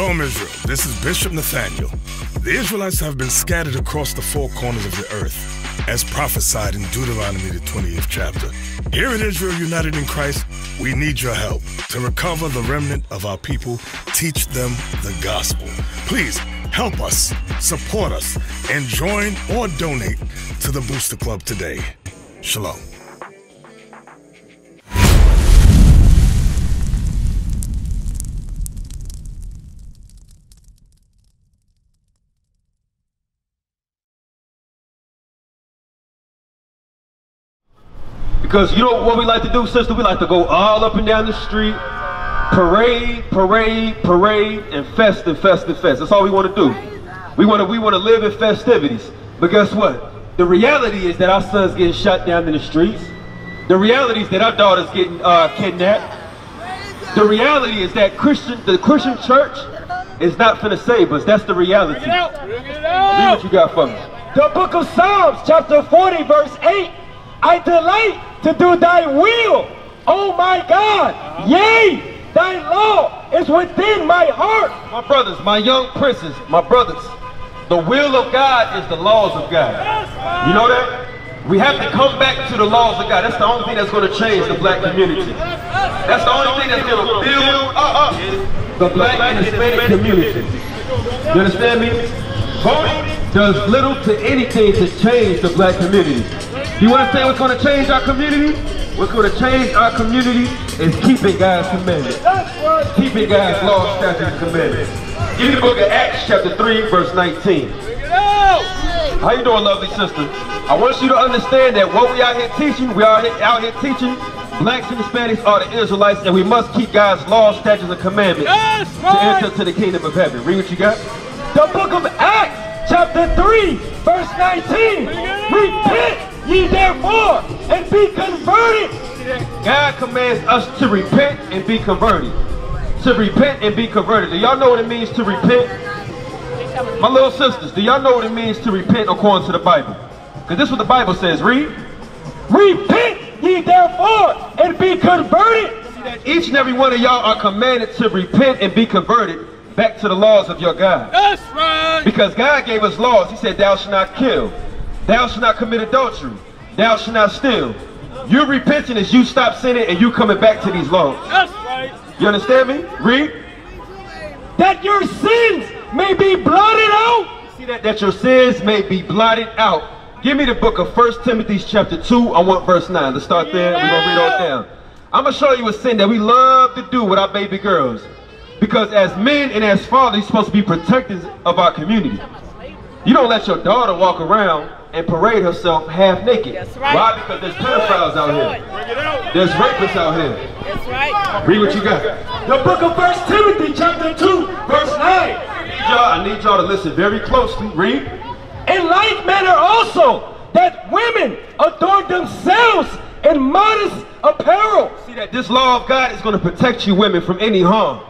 Shalom, Israel. This is Bishop Nathanyel. The Israelites have been scattered across the four corners of the earth, as prophesied in Deuteronomy, the 28th chapter. Here in Israel United in Christ, we need your help to recover the remnant of our people, teach them the gospel. Please help us, support us, and join or donate to the Booster Club today. Shalom. Because you know what we like to do, sister? We like to go all up and down the street, parade, parade, parade, and fest and fest and fest. That's all we want to do. We want to we want to live in festivities. But guess what? The reality is that our sons getting shot down in the streets. The reality is that our daughters getting uh, kidnapped. The reality is that Christian the Christian church is not finna save us. That's the reality. Read what you got for me. The book of Psalms, chapter 40, verse 8. I delight to do thy will, oh my God. Yea, thy law is within my heart. My brothers, my young princes, my brothers, the will of God is the laws of God. You know that? We have to come back to the laws of God. That's the only thing that's going to change the black community. That's the only thing that's going to build up the black and Hispanic community. You understand me? Voting does little to anything to change the black community. You want to say what's going to change our community? What's going to change our community is keeping God's commandments. Keeping God's law, statutes, and commandments. Give me the book of Acts chapter 3, verse 19. How you doing, lovely sister? I want you to understand that what we out here teaching, we are out here teaching blacks and Hispanics are the Israelites, and we must keep God's law, statutes, and commandments to enter to the kingdom of heaven. Read what you got. The book of Acts, chapter 3, verse 19. Repent ye therefore and be converted. God commands us to repent and be converted. To repent and be converted. Do y'all know what it means to repent? My little sisters, do y'all know what it means to repent according to the Bible? Because this is what the Bible says. Read. Repent ye therefore and be converted. Each and every one of y'all are commanded to repent and be converted back to the laws of your God. That's right. Because God gave us laws. He said, thou shalt not kill. Thou shalt not commit adultery. Thou shalt not steal. You're repenting as you stop sinning and you coming back to these laws. That's right. You understand me? Read. That your sins may be blotted out. See that? That your sins may be blotted out. Give me the book of 1 Timothy chapter 2. I want verse 9. Let's start there. We're going to read all down. I'm going to show you a sin that we love to do with our baby girls. Because as men and as fathers, you're supposed to be protectors of our community. You don't let your daughter walk around and parade herself half naked. That's right. Why? Because there's pedophiles out here. There's rapists out here. That's right. Read what you got. The book of First Timothy chapter 2 verse 9. Y'all, I need y'all to listen very closely. Read. In like manner also that women adorn themselves in modest apparel. See that this law of God is going to protect you women from any harm.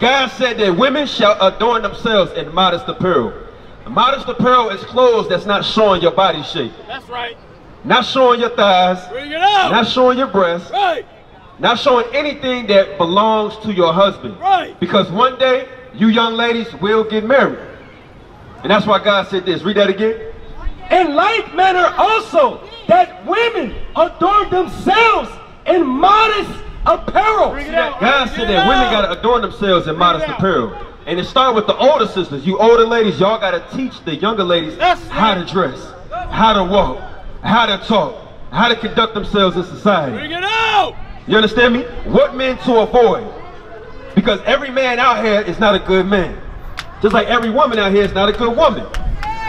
God said that women shall adorn themselves in modest apparel. Modest apparel is clothes that's not showing your body shape. That's right. Not showing your thighs. Bring it out. Not showing your breasts. right. Not showing anything that belongs to your husband. Right. Because one day, you young ladies will get married. And that's why God said this. Read that again. In like manner also that women adorn themselves in modest apparel. Bring it out. God said that women got to adorn themselves in modest apparel. And it start with the older sisters. You older ladies, y'all got to teach the younger ladies how to dress, how to walk, how to talk, how to conduct themselves in society. Bring it out. You understand me? What men to avoid. Because every man out here is not a good man. Just like every woman out here is not a good woman.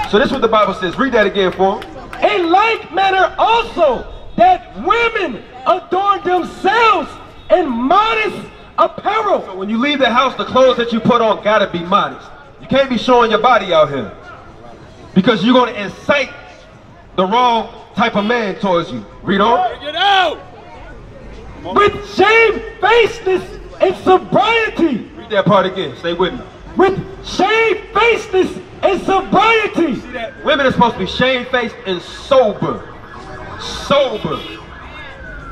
So this is what the Bible says. Read that again for 'em. In like manner also that women adorn themselves in modest apparel. So when you leave the house, the clothes that you put on gotta be modest. You can't be showing your body out here. Because you're gonna incite the wrong type of man towards you. Read on. It out. with shamefacedness and sobriety. Read that part again. Stay with me. With shamefacedness and sobriety. Women are supposed to be shamefaced and sober. Sober.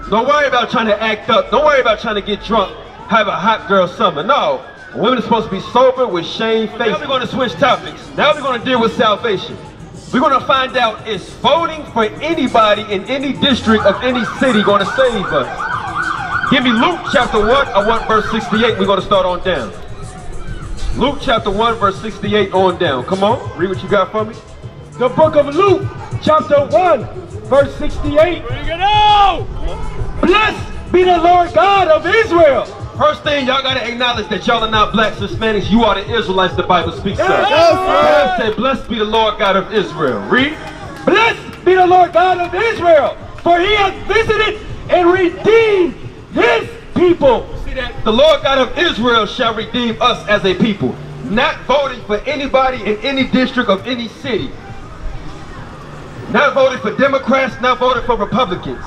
Don't worry about trying to act up. Don't worry about trying to get drunk, have a hot girl summer. No. Women are supposed to be sober with shame face. Now we're going to switch topics. Now we're going to deal with salvation. We're going to find out is voting for anybody in any district of any city going to save us? Give me Luke chapter 1. Uh, I want verse 68. We're going to start on down. Luke chapter 1, verse 68 on down. Come on, read what you got for me. The book of Luke, chapter 1, verse 68. Bring it out! Blessed be the Lord God of Israel. First thing, y'all gotta acknowledge that y'all are not blacks, Hispanics. You are the Israelites the Bible speaks of. Yes, said, blessed be the Lord God of Israel. Read. Blessed be the Lord God of Israel, for he has visited and redeemed his people. See that? The Lord God of Israel shall redeem us as a people. Not voting for anybody in any district of any city. Not voting for Democrats, not voting for Republicans.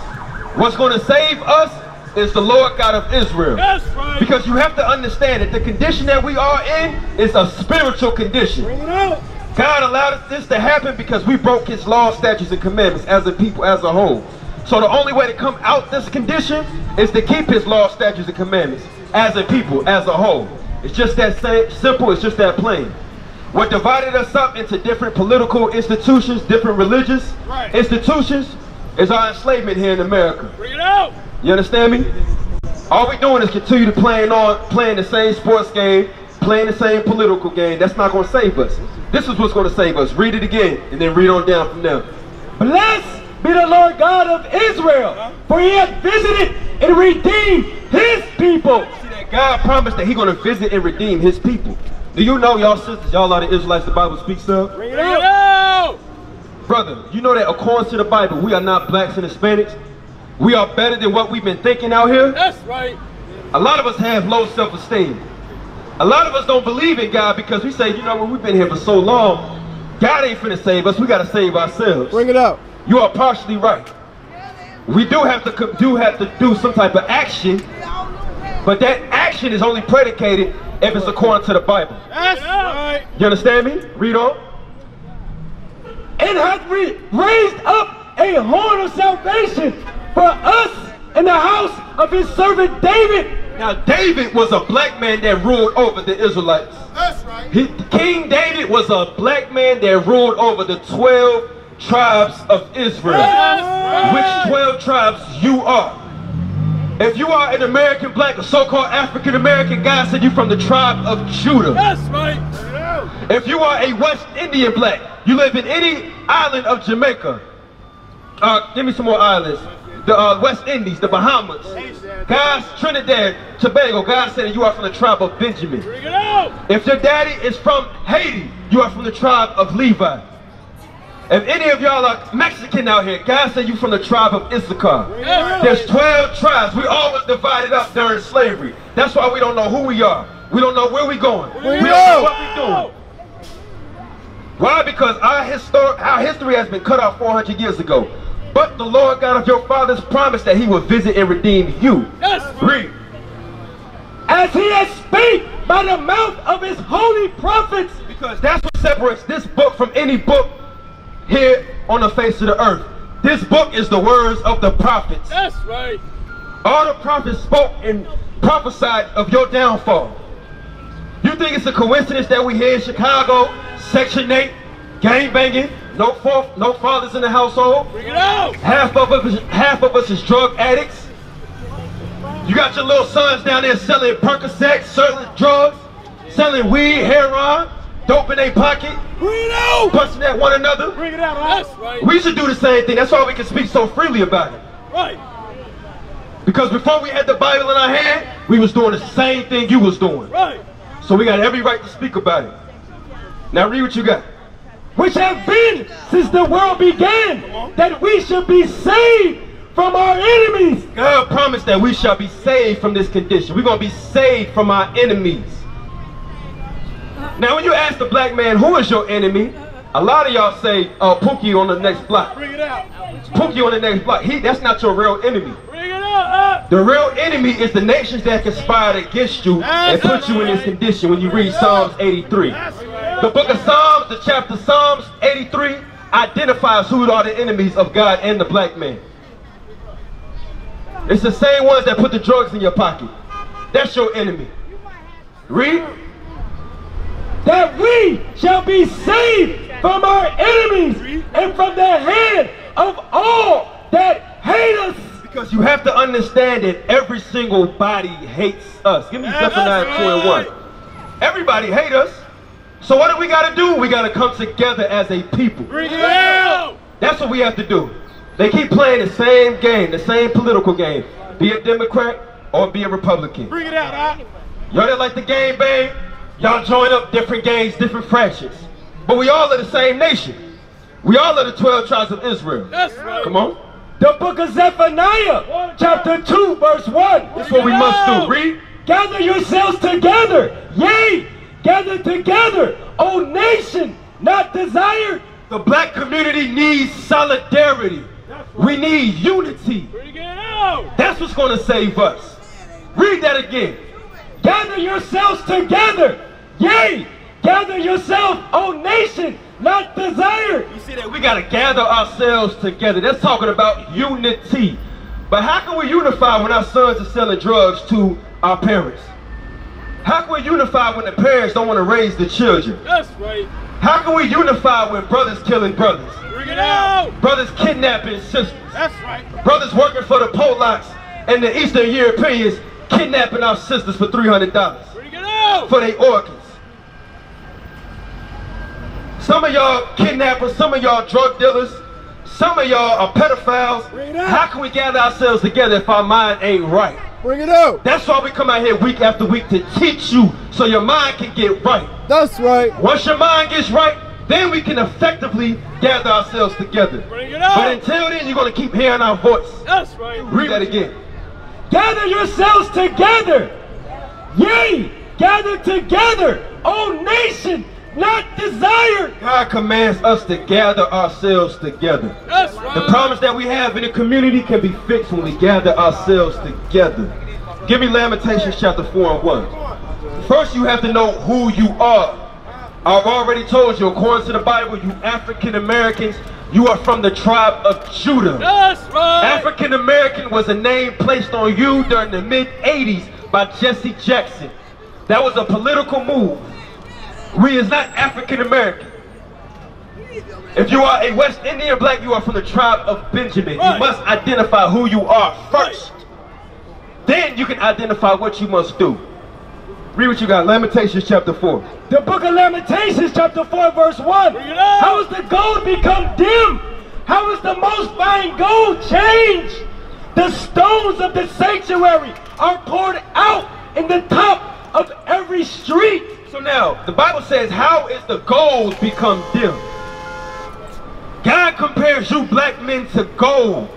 What's going to save us is the Lord God of Israel. That's right. Because you have to understand that the condition that we are in is a spiritual condition. Bring it out. God allowed this to happen because we broke his laws, statutes, and commandments as a people, as a whole. So the only way to come out this condition is to keep his laws, statutes, and commandments as a people, as a whole. It's just that simple, it's just that plain. What divided us up into different political institutions, different religious Right. institutions, is our enslavement here in America. Bring it out! You understand me? All we doing is continue to playing on playing the same sports game, playing the same political game. That's not gonna save us. This is what's gonna save us. Read it again and then read on down from there. Blessed be the Lord God of Israel, for he has visited and redeemed his people. See that God promised that He gonna visit and redeem His people. Do you know y'all sisters, y'all are the Israelites the Bible speaks of? Bring it Bring it out. out! Brother, you know that according to the Bible, we are not blacks and Hispanics. We are better than what we've been thinking out here. That's right. A lot of us have low self-esteem. A lot of us don't believe in God because we say, you know what, we've been here for so long. God ain't finna save us. We gotta save ourselves. Bring it up. You are partially right. We do have to do have to do some type of action, but that action is only predicated if it's according to the Bible. That's right. You understand me? Read on. and hath re- raised up a horn of salvation for us in the house of his servant David. Now David was a black man that ruled over the Israelites. That's right. He, King David was a black man that ruled over the 12 tribes of Israel. Right. Which 12 tribes you are. If you are an American black, a so-called African American, God said you from the tribe of Judah. That's right. Bring it out. If you are a West Indian black, you live in any island of Jamaica. Uh, give me some more islands. The uh, West Indies, the Bahamas, guys, Trinidad, Tobago. God said you are from the tribe of Benjamin. Bring it out. If your daddy is from Haiti, you are from the tribe of Levi. If any of y'all are Mexican out here, God said you from the tribe of Issachar. There's 12 tribes. We all was divided up during slavery. That's why we don't know who we are. We don't know where we going. We don't know what we doing. Why? Because our, histor- our history has been cut off 400 years ago. But the Lord God of your fathers promised that he would visit and redeem you. That's Read. As he has spake by the mouth of his holy prophets. Because that's what separates this book from any book here on the face of the earth. This book is the words of the prophets. That's right. All the prophets spoke and prophesied of your downfall. You think it's a coincidence that we here in Chicago, Section 8, gang banging, no, fa- no fathers in the household? Bring it out. Half of us, half of us is drug addicts. You got your little sons down there selling Percocet, selling drugs, selling weed, heroin, dope in their pocket, Bring it out. busting at one another. Bring it out. That's right. We should do the same thing. That's why we can speak so freely about it. Right. Because before we had the Bible in our hand, we was doing the same thing you was doing. Right. So we got every right to speak about it. Now read what you got. Which have been since the world began, that we should be saved from our enemies. God promised that we shall be saved from this condition. We're going to be saved from our enemies. Now, when you ask the black man, who is your enemy? A lot of y'all say, uh, Pookie on the next block. Bring it out. Pookie on the next block. He, that's not your real enemy. Bring it out. The real enemy is the nations that conspired against you and put you in this condition when you read Psalms 83. The book of Psalms, the chapter Psalms 83, identifies who are the enemies of God and the black man. It's the same ones that put the drugs in your pocket. That's your enemy. Read. that we shall be saved from our enemies and from the hand of all that hate us. Because you have to understand that every single body hates us. Give me Zephaniah that's 2 and 1. Everybody hate us. So what do we got to do? We got to come together as a people. Bring it out. That's what we have to do. They keep playing the same game, the same political game. Be a Democrat or be a Republican. Bring it out, huh? Y'all that like the game babe. y'all join up different gangs, different fractions. But we all are the same nation. We all are the 12 tribes of Israel. That's right. Come on. The book of Zephaniah, chapter 2, verse 1. That's what we must do. Read. Gather yourselves together, yea, gather together, O nation, not desired. The black community needs solidarity. We need unity. Bring it out. That's what's going to save us. Read that again. Gather yourselves together, yea, gather yourself, O nation, not desired. You see that we got to gather ourselves together. That's talking about unity. But how can we unify when our sons are selling drugs to our parents? How can we unify when the parents don't want to raise the children? That's right. How can we unify when brothers killing brothers? Bring it out. Brothers kidnapping sisters? That's right. Brothers working for the Polacks and the Eastern Europeans kidnapping our sisters for $300 Bring it out. for their organs. Some of y'all kidnappers, some of y'all drug dealers, some of y'all are pedophiles. Bring it out. How can we gather ourselves together if our mind ain't right? Bring it out. That's why we come out here week after week to teach you so your mind can get right. That's right. Once your mind gets right, then we can effectively gather ourselves together. Bring it But until then, you're going to keep hearing our voice. That's right. Read that again. Gather yourselves together, yea, gather together, O nation, not desired. God commands us to gather ourselves together. That's right. The problems that we have in the community can be fixed when we gather ourselves together. Give me Lamentations chapter 4 and 1. First, you have to know who you are. I've already told you, according to the Bible, you African Americans, you are from the tribe of Judah. That's right. African American was a name placed on you during the mid 80s by Jesse Jackson. That was a political move. We is not African American. If you are a West Indian black, you are from the tribe of Benjamin. Right. You must identify who you are first. Then you can identify what you must do. Read what you got. Lamentations chapter 4. The book of Lamentations, chapter 4, verse 1. Bring it out. How is the gold become dim? How is the most fine gold changed? The stones of the sanctuary are poured out in the top of every street. So now, the Bible says, how is the gold become dim? God compares you black men to gold.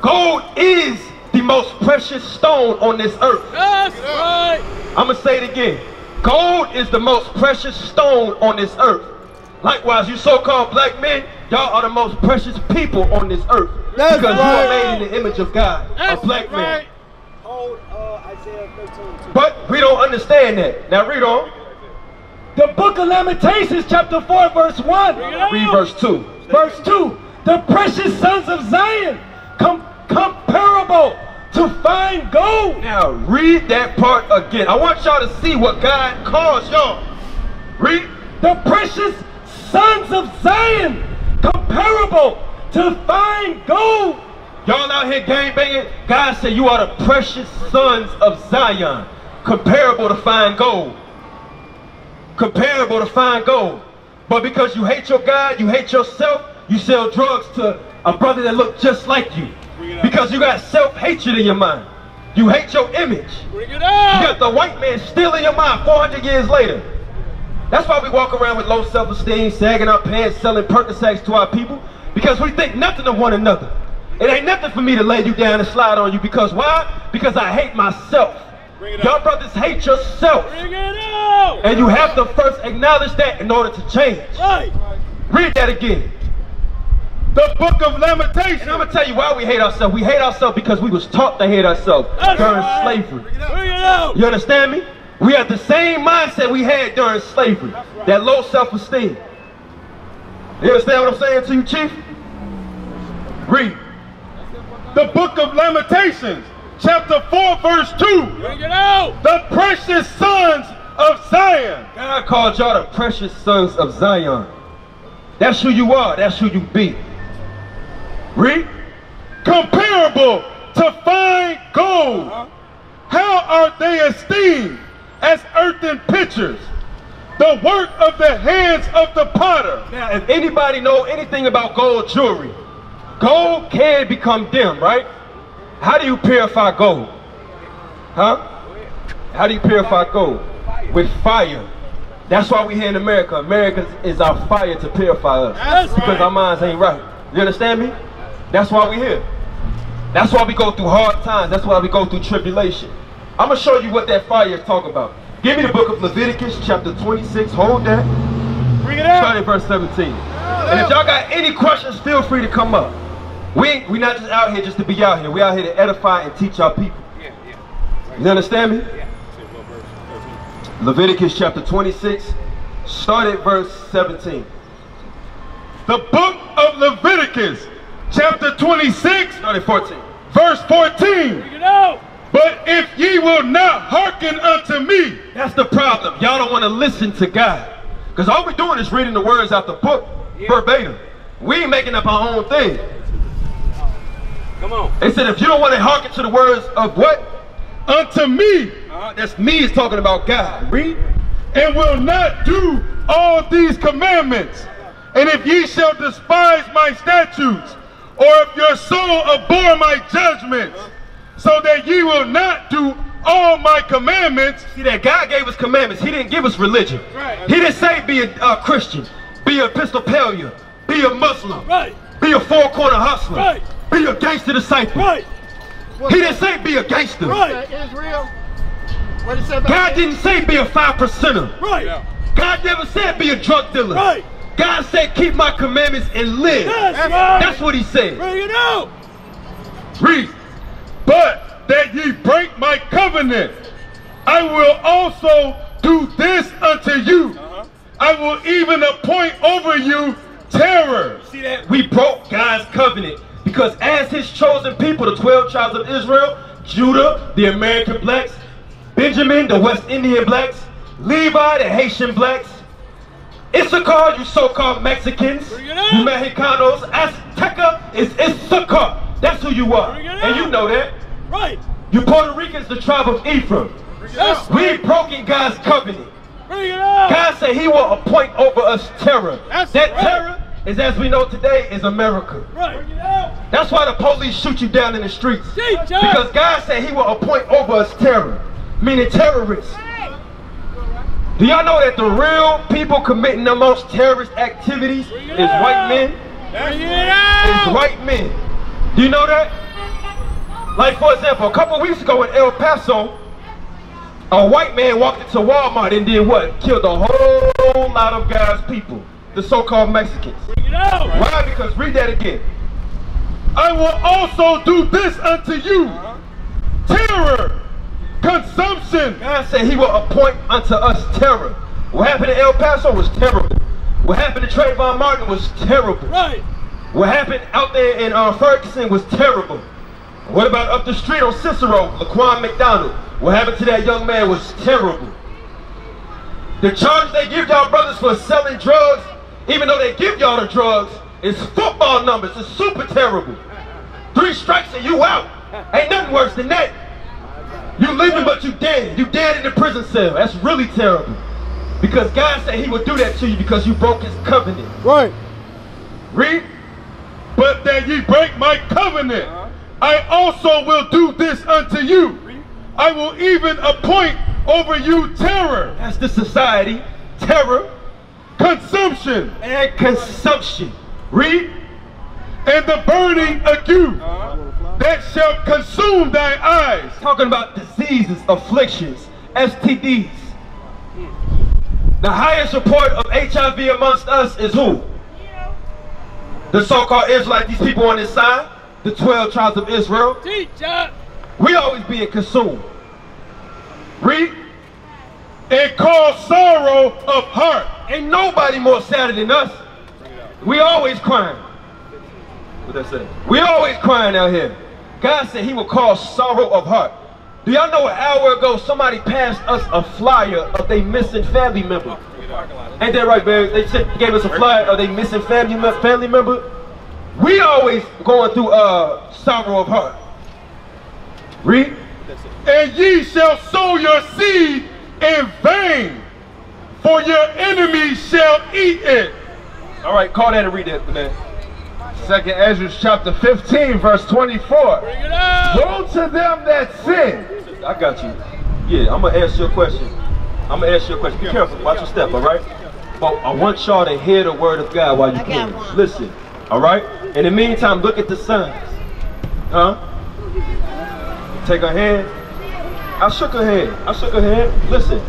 Gold is the most precious stone on this earth. That's right. I'm gonna say it again. Gold is the most precious stone on this earth. Likewise, you so-called black men, y'all are the most precious people on this earth. That's because you are made in the image of God, That's a black man. Hold uh, Isaiah 13. But we don't understand that. Now read on. The book of Lamentations, chapter 4, verse 1. Bring it out. Read verse 2. Verse 2 The precious sons of Zion, com- comparable to fine gold. Now read that part again. I want y'all to see what God calls y'all. Read. The precious sons of Zion, comparable to fine gold. Y'all out here gang banging. God said you are the precious sons of Zion, comparable to fine gold. Comparable to fine gold. But because you hate your God, you hate yourself, you sell drugs to a brother that look just like you. Because you got self-hatred in your mind. You hate your image. Bring it You got the white man still in your mind 400 years later. That's why we walk around with low self-esteem, sagging our pants, selling Percocets to our people, because we think nothing of one another. It ain't nothing for me to lay you down and slide on you, because why? Because I hate myself. Y'all brothers hate yourself. Bring. And you have to first acknowledge that in order to change. Right. Read that again. The book of Lamentations. And I'm gonna tell you why we hate ourselves. We hate ourselves because we was taught to hate ourselves That's during right. slavery. Bring it out. You understand me? We have the same mindset we had during slavery. That low self-esteem. You understand what I'm saying to you, Chief? Read. The book of Lamentations, chapter 4, verse 2. Bring it out. The precious sons called y'all the precious sons of Zion. That's who you are. That's who you be. Read. Comparable to fine gold. Uh-huh. How are they esteemed as earthen pitchers? The work of the hands of the potter. Now, if anybody know anything about gold jewelry, gold can become dim, right? How do you purify gold? Huh? How do you purify gold? With fire. That's why we here in America. America is our fire to purify us. That's because right. our minds ain't right. You understand me? That's why we here. That's why we go through hard times. That's why we go through tribulation. I'm gonna show you what that fire is talking about. Give me the book of Leviticus, chapter 26. Hold that. Bring it Start out. at verse 17. And if y'all got any questions, feel free to come up. We we not just out here just to be out here. We out here to edify and teach our people. You understand me? Leviticus chapter 26, start at verse 17. The book of Leviticus, chapter 26, Start at 14. verse 14. Bring it out. But if ye will not hearken unto me, That's the problem. Y'all don't want to listen to God. Because all we're doing is reading the words out the book verbatim. We ain't making up our own thing. Come on. They said if you don't want to hearken to the words of what? unto me, Uh, that's me is talking about God. Read. and will not do all these commandments, and if ye shall despise my statutes, or if your soul abhor my judgments, so that ye will not do all my commandments, See that God gave us commandments. He didn't give us religion. Right. He didn't say be a uh, Christian, be a Episcopalian, be a Muslim, Right. be a four corner hustler, Right. be a gangster disciple. Right. He didn't say be a gangster. Right. Israel. What it say about God didn't say be a five percenter. Right. God never said be a drug dealer. Right. God said keep my commandments and live. That's right. That's what he said. Bring it out. read, but that ye break my covenant, I will also do this unto you. Uh-huh. I will even appoint over you terror. See that? We broke God's covenant because as his chosen people, the 12 tribes of Israel, Judah, the American blacks, Benjamin, the West Indian blacks, Levi, the Haitian blacks, Issachar, you so-called Mexicans, Bring it out. you Mexicanos, Azteca is Issachar. That's who you are. And you know that. Right. You Puerto Ricans, the tribe of Ephraim. That's We right. broken God's covenant. Bring it out. God said he will appoint over us terror. That's that right. terror is, as we know today, is America. Right. Bring it out. That's why the police shoot you down in the streets. Teach us. Because God said he will appoint over us terror, meaning terrorists. Do y'all know that the real people committing the most terrorist activities is white men? Bring it Is white men. Do you know that? Like for example, a couple weeks ago in El Paso, a white man walked into Walmart and did what? Killed a whole lot of God's people, the so-called Mexicans. Why? Because read that again. I will also do this unto you terror, consumption, God said he will appoint unto us terror. What happened to El Paso was terrible. What happened to Trayvon Martin was terrible. Right. What happened out there in uh, Ferguson was terrible. What about up the street on Cicero, Laquan McDonald? What happened to that young man was terrible. The charge they give y'all brothers for selling drugs, even though they give y'all the drugs, is football numbers. It's super terrible. Three strikes and you out. Ain't nothing worse than that. You living but you dead. You dead in the prison cell. That's really terrible. Because God said he would do that to you because you broke his covenant. Right. read, but that ye break my covenant, uh-huh. I also will do this unto you. I will even appoint over you terror, That's the society, terror, consumption, and consumption. Read. and the burning of ague that shall consume thy eyes. Talking about diseases, afflictions, STDs. The highest report of HIV amongst us is who? The so-called Israelites, these people on this side, the 12 tribes of Israel. Teach us. We always being consumed. Read. and cause sorrow of heart. Ain't nobody more sadder than us. We always crying. What that say? We always crying out here. God said he will cause sorrow of heart. Do y'all know an hour ago somebody passed us a flyer of they missing family member? Ain't that right, man? They gave us a flyer of they missing family family member. We always going through uh sorrow of heart. Read. And ye shall sow your seed in vain, for your enemies shall eat it. All right, call that and read that, man. Second Esdras chapter 15, verse 24. Bring it out. Woe to them that sin. I got you. Yeah, I'm gonna ask you a question. I'm gonna ask you a question. Be careful. Watch your step, all right? But I want y'all to hear the word of God while you can. Listen, all right? In the meantime, look at the signs. Huh? Take her hand. I shook her hand. I shook her hand. Listen.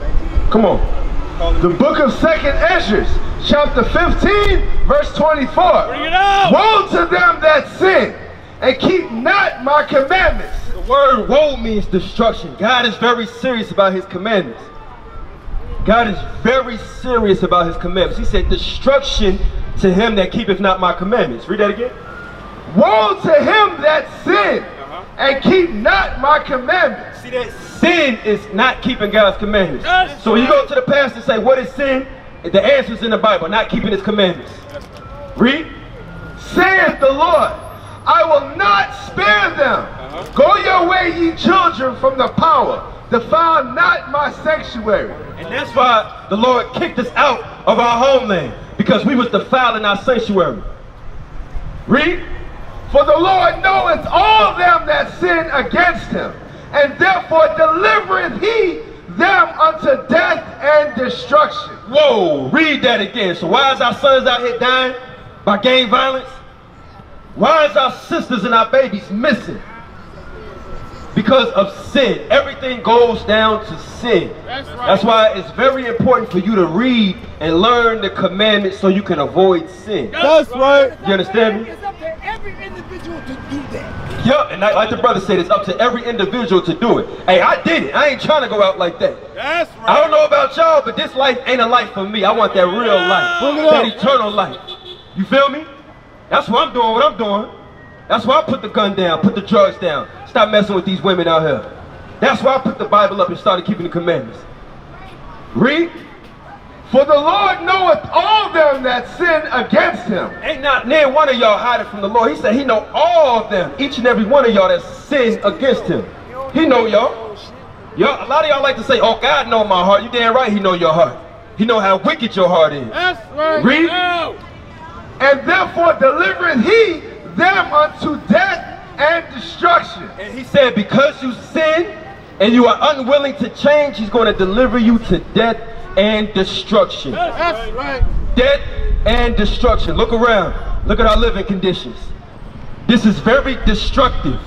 Come on. The book of Second Esdras, chapter 15, verse 24. Bring it out. Woe to them that sin and keep not my commandments. The word woe means destruction. God is very serious about his commandments. God is very serious about his commandments. He said, destruction to him that keepeth not my commandments. Read that again. Woe to him that sin uh-huh. and keep not my commandments. See that sin is not keeping God's commandments. Yes. So when you go to the pastor and say, what is sin? The answer's in the Bible, not keeping his commandments. Read. Saith the Lord, I will not spare them. Uh-huh. Go your way, ye children, from the power. Defile not my sanctuary. And that's why the Lord kicked us out of our homeland. Because we was defiling our sanctuary. Read. For the Lord knoweth all them that sin against him, and therefore delivereth he them unto death and destruction. Whoa, read that again. So why is our sons out here dying by gang violence? Why is our sisters and our babies missing? Because of sin. Everything goes down to sin. That's right. That's why it's very important for you to read and learn the commandments so you can avoid sin. That's right. You understand me? It's up to every individual to do that. Yup, and like like the brother said, it's up to every individual to do it. Hey, I did it. I ain't trying to go out like that. That's right. I don't know about y'all, but this life ain't a life for me. I want that real life, Bring that eternal life. You feel me? That's why I'm doing what I'm doing. That's why I put the gun down, put the drugs down. Stop messing with these women out here. That's why I put the Bible up and started keeping the commandments. Read. For the Lord knoweth all them that sin against him. Ain't not near one of y'all hiding from the Lord. He said he know all of them, each and every one of y'all that sin against him. He know y'all. Y'all, a lot of y'all like to say, "Oh, God know my heart." You damn right, He know your heart. He know how wicked your heart is. That's right. Read. Now. and therefore delivereth he them unto death and destruction. And He said, because you sin and you are unwilling to change, He's going to deliver you to death and destruction. That's right. Death and destruction. Look around. Look at our living conditions. This is very destructive.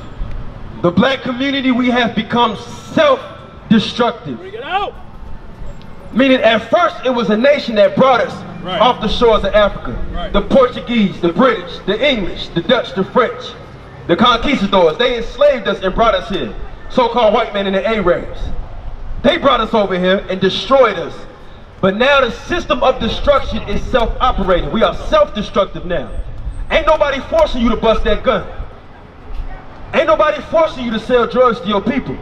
The black community, we have become self-destructive. Bring it out. Meaning at first it was a nation that brought us Right. off the shores of Africa. Right. The Portuguese, the British, the English, the Dutch, the French, the conquistadors. They enslaved us and brought us here. So-called white men and the Arabs. They brought us over here and destroyed us. But now the system of destruction is self-operating. We are self-destructive now. Ain't nobody forcing you to bust that gun. Ain't nobody forcing you to sell drugs to your people.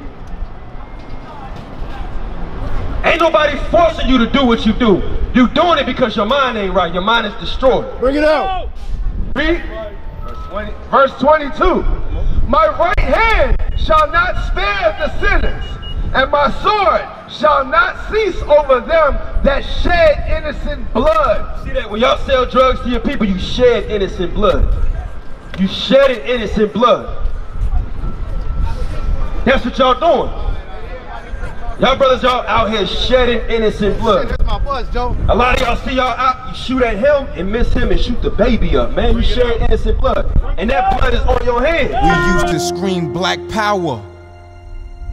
Ain't nobody forcing you to do what you do. You doing it because your mind ain't right. Your mind is destroyed. Bring it out. Read. Verse 22. My right hand shall not spare the sinners, and my sword shall not cease over them that shed innocent blood. See that when y'all sell drugs to your people, you shed innocent blood. You shedding innocent blood. That's what y'all doing. Y'all brothers, y'all out here shedding innocent blood. That's my buzz, Joe. A lot of y'all see y'all out, you shoot at him and miss him and shoot the baby up, man. You shed innocent blood. And that blood is on your hands. We used to scream black power